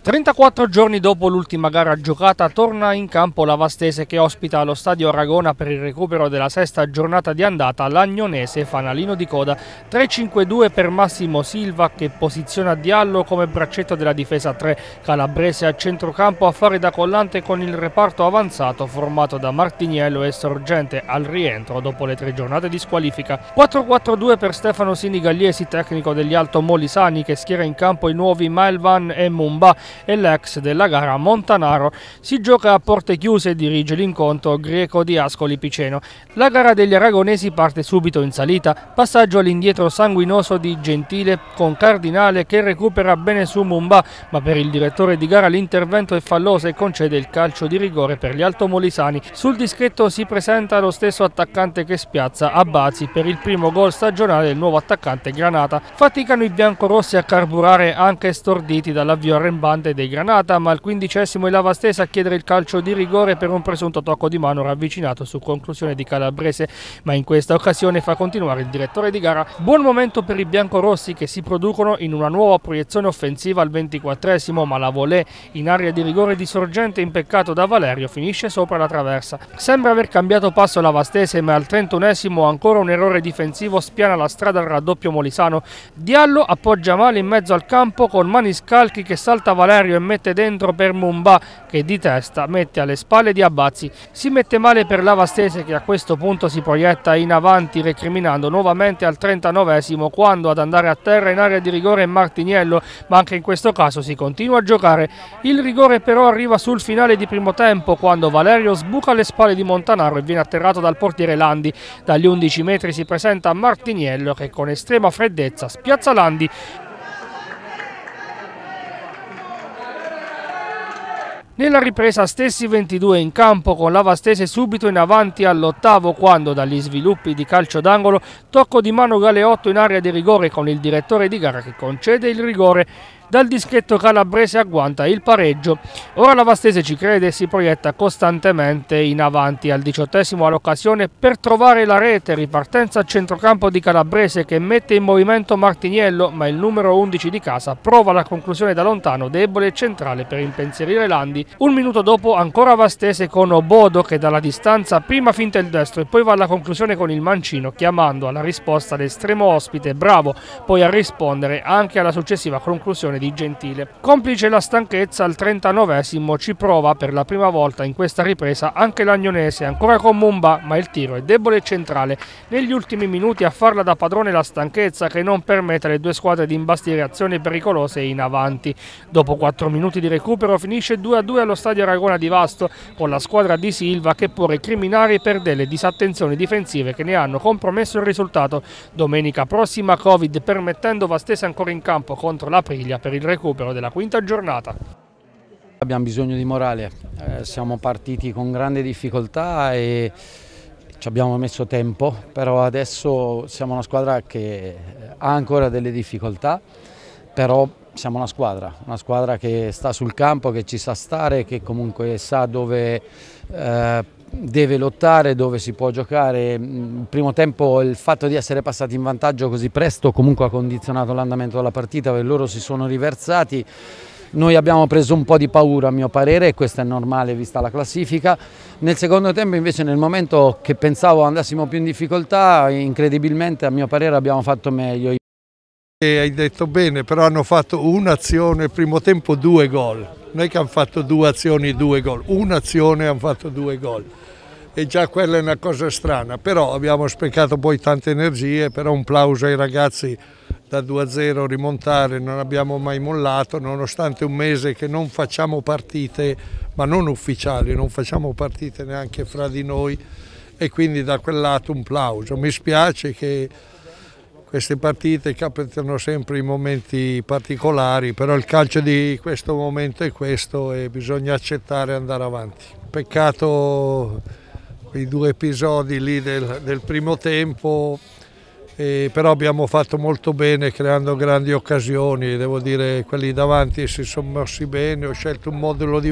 34 giorni dopo l'ultima gara giocata torna in campo la Vastese che ospita allo stadio Aragona per il recupero della sesta giornata di andata l'Agnonese fanalino di coda. 3-5-2 per Massimo Silva che posiziona Diallo come braccetto della difesa 3 Calabrese a centrocampo a fare da collante con il reparto avanzato formato da Martiniello e Sorgente al rientro dopo le tre giornate di squalifica. 4-4-2 per Stefano Sinigagliesi tecnico degli Alto Molisani che schiera in campo i nuovi Maelvan e Mumba e l'ex della gara Montanaro. Si gioca a porte chiuse e dirige l'incontro greco di Ascoli Piceno. La gara degli aragonesi parte subito in salita, passaggio all'indietro sanguinoso di Gentile con Cardinale che recupera bene su Mumba, ma per il direttore di gara l'intervento è falloso e concede il calcio di rigore per gli altomolisani. Sul dischetto si presenta lo stesso attaccante che spiazza Abbazi per il primo gol stagionale del nuovo attaccante Granata. Faticano i biancorossi a carburare anche storditi dall'avvio arrembante attaccante dei Granata, ma al quindicesimo è la Vastesa a chiedere il calcio di rigore per un presunto tocco di mano ravvicinato su conclusione di Calabrese, ma in questa occasione fa continuare il direttore di gara. Buon momento per i biancorossi che si producono in una nuova proiezione offensiva al ventiquattresimo, ma la volée in area di rigore di sorgente impeccato da Valerio finisce sopra la traversa. Sembra aver cambiato passo la Vastese, ma al trentunesimo ancora un errore difensivo spiana la strada al raddoppio molisano. Diallo appoggia male in mezzo al campo con mani scalchi che salta Valerio e mette dentro per Mumba che di testa mette alle spalle di Abbazzi. Si mette male per Lavastese che a questo punto si proietta in avanti recriminando nuovamente al 39esimo quando ad andare a terra in area di rigore è Martiniello ma anche in questo caso si continua a giocare. Il rigore però arriva sul finale di primo tempo quando Valerio sbuca alle spalle di Montanaro e viene atterrato dal portiere Landi. Dagli 11 metri si presenta Martiniello che con estrema freddezza spiazza Landi Nella ripresa stessi 22 in campo con la Vastese subito in avanti all'ottavo quando dagli sviluppi di calcio d'angolo tocco di mano Galeotto in area di rigore con il direttore di gara che concede il rigore dal dischetto calabrese agguanta il pareggio. Ora la Vastese ci crede e si proietta costantemente in avanti al diciottesimo all'occasione per trovare la rete, ripartenza a centrocampo di Calabrese che mette in movimento Martiniello ma il numero 11 di casa prova la conclusione da lontano debole e centrale per impensierire Landi. Un minuto dopo ancora Vastese con Obodo che dalla distanza prima finta il destro e poi va alla conclusione con il mancino chiamando alla risposta l'estremo ospite bravo poi a rispondere anche alla successiva conclusione di Gentile. Complice la stanchezza, al 39esimo ci prova per la prima volta in questa ripresa anche l'Agnonese, ancora con Mumba, ma il tiro è debole e centrale. Negli ultimi minuti a farla da padrone la stanchezza che non permette alle due squadre di imbastire azioni pericolose in avanti. Dopo 4 minuti di recupero finisce 2-2 allo stadio Aragona di Vasto con la squadra di Silva che può recriminare per delle disattenzioni difensive che ne hanno compromesso il risultato. Domenica prossima Covid permettendo Vastese ancora in campo contro la Priglia per il recupero della quinta giornata. Abbiamo bisogno di morale, eh, siamo partiti con grande difficoltà e ci abbiamo messo tempo, però adesso siamo una squadra che ha ancora delle difficoltà, però siamo una squadra, una squadra che sta sul campo, che ci sa stare, che comunque sa dove eh, deve lottare, dove si può giocare. Mm, il primo tempo il fatto di essere passati in vantaggio così presto comunque ha condizionato l'andamento della partita perché loro si sono riversati. Noi abbiamo preso un po' di paura a mio parere e questo è normale vista la classifica. Nel secondo tempo invece nel momento che pensavo andassimo più in difficoltà incredibilmente a mio parere abbiamo fatto meglio. Hai detto bene, però hanno fatto un'azione, primo tempo due gol. Noi che hanno fatto due azioni, due gol. Un'azione hanno fatto due gol e già quella è una cosa strana, però abbiamo sprecato poi tante energie, però un plauso ai ragazzi da 2-0 rimontare, non abbiamo mai mollato, nonostante un mese che non facciamo partite, ma non ufficiali, non facciamo partite neanche fra di noi e quindi da quel lato un plauso. Mi spiace che queste partite capitano sempre in momenti particolari, però il calcio di questo momento è questo e bisogna accettare e andare avanti. Peccato quei due episodi lì del, del primo tempo, eh, però abbiamo fatto molto bene creando grandi occasioni, devo dire quelli davanti si sono mossi bene, ho scelto un modulo di